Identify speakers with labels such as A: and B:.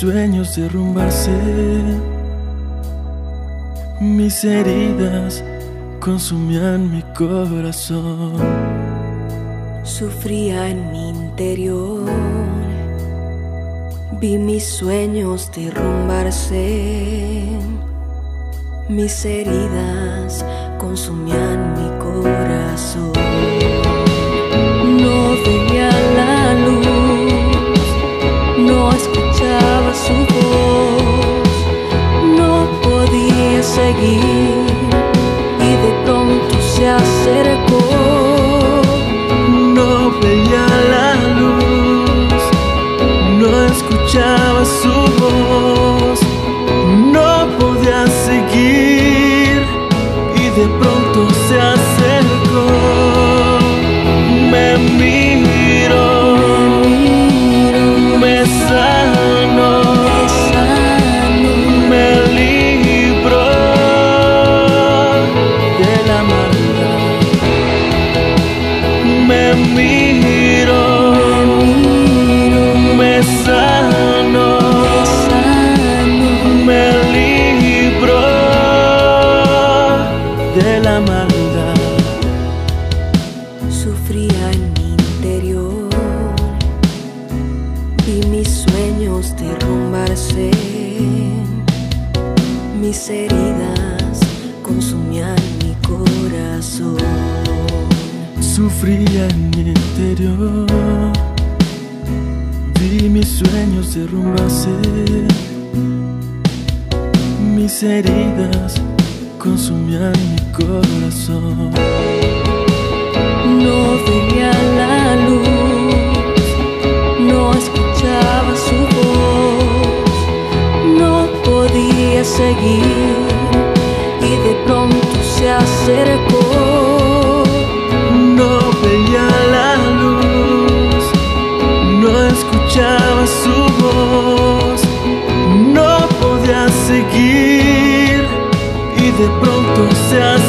A: sueños derrumbarse, mis heridas consumían mi corazón.
B: Sufría en mi interior, vi mis sueños derrumbarse, mis heridas consumían mi corazón. Seguir y de pronto se acercó.
A: No veía la luz, no escuchaba su voz, no podía seguir y de pronto de la maldad.
B: Sufría en mi interior, vi mis sueños derrumbarse, mis heridas consumían mi corazón.
A: Sufría en mi interior, vi mis sueños derrumbarse, mis heridas consumían mi corazón.
B: No veía la luz, no escuchaba su voz, no podía seguir y de pronto se acercó.
A: tu se